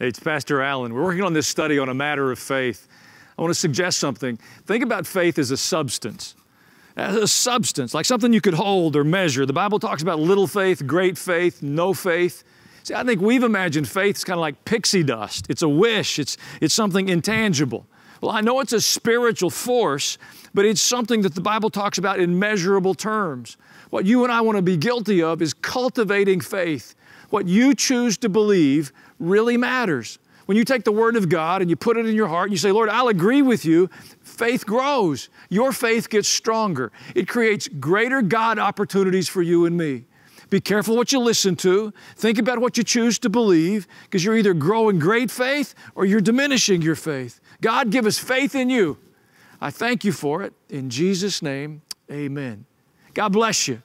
It's Pastor Allen. We're working on this study on a matter of faith. I want to suggest something. Think about faith as a substance. As a substance, like something you could hold or measure. The Bible talks about little faith, great faith, no faith. See, I think we've imagined faith is kind of like pixie dust. It's a wish, it's, it's something intangible. Well, I know it's a spiritual force, but it's something that the Bible talks about in measurable terms. What you and I want to be guilty of is cultivating faith. What you choose to believe really matters. When you take the Word of God and you put it in your heart and you say, Lord, I'll agree with you, faith grows. Your faith gets stronger. It creates greater God opportunities for you and me. Be careful what you listen to. Think about what you choose to believe because you're either growing great faith or you're diminishing your faith. God, give us faith in you. I thank you for it. In Jesus' name, amen. God bless you.